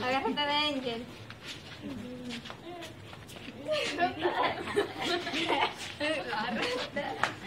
Agárrate de Angel. Agárrate.